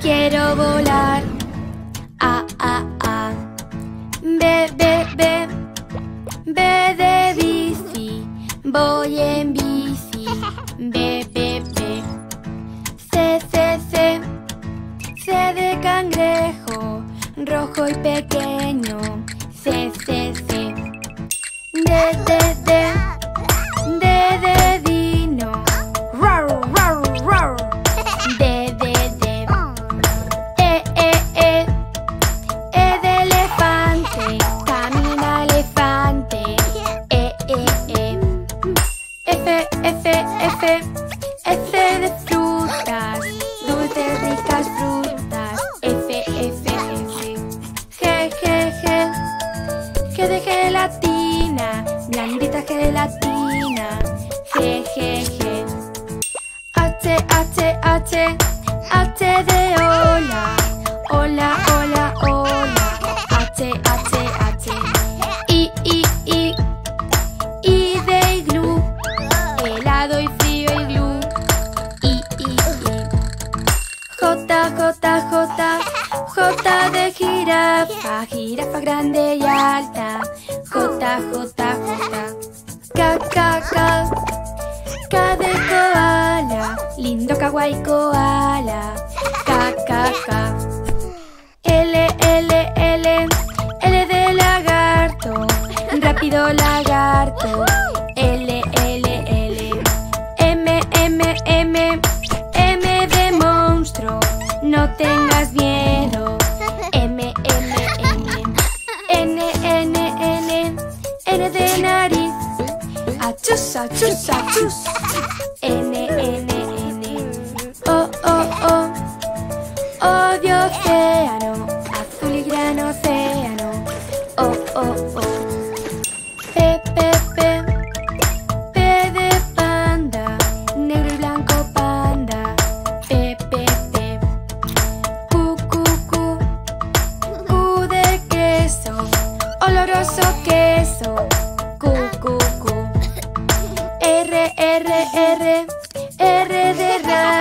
Quiero volar. A, a, a. B, B, B. B de bici. Voy en bici. B, B, B. C, C, C. C de cangrejo. Rojo y pequeño. C, C, C. D, If they're the jirafa grande y alta. J, J, J. K, K, K. K de koala. Lindo kawaii koala. K, K, K. L, L, L. L de lagarto. Rápido lagarto. L, L, L. M, M, M. M de monstruo. No te Massachusetts.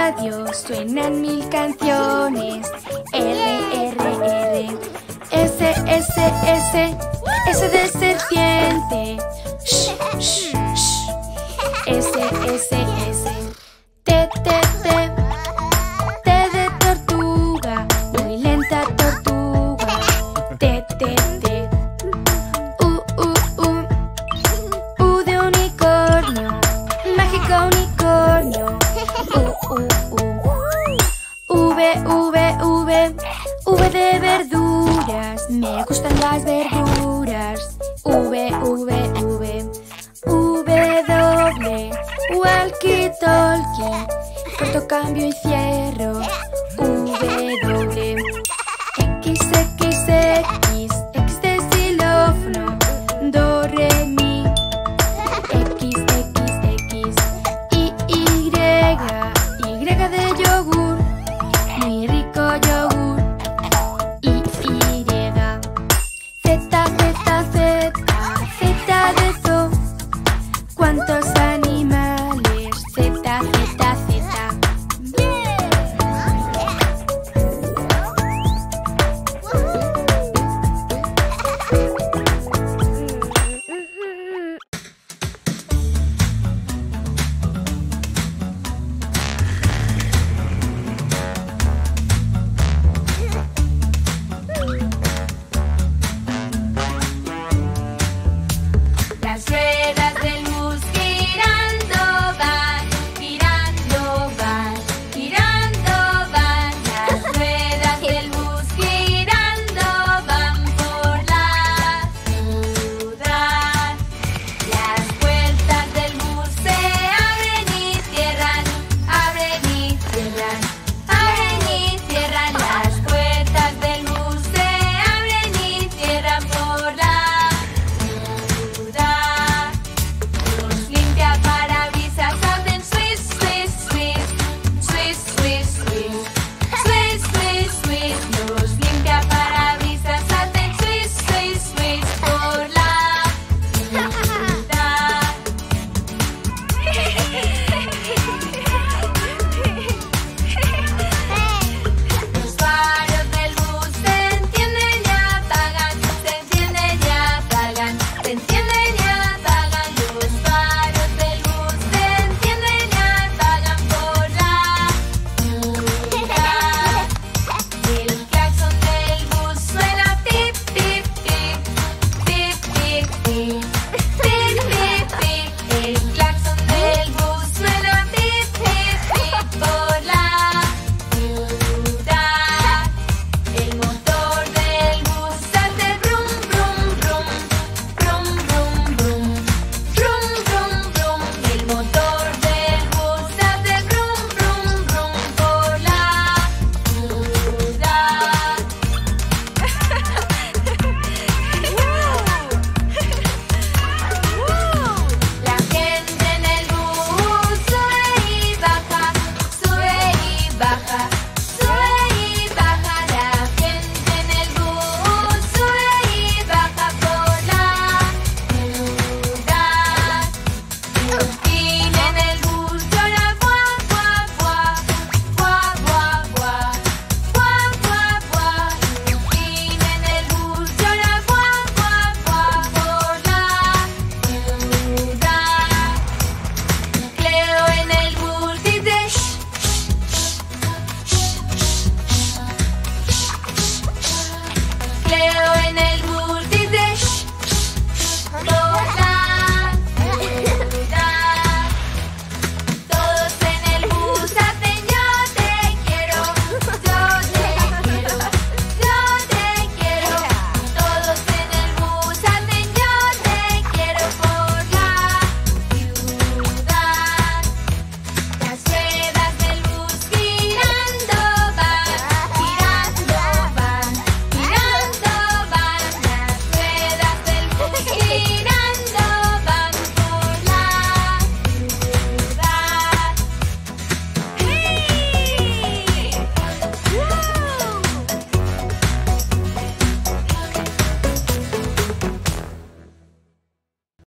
Radio suenan mil canciones. R, R, R. S, S, S. S de serpiente. Sh, sh, sh. S, S, S. walkie-talkie, corto cambio y cierro, W. baja.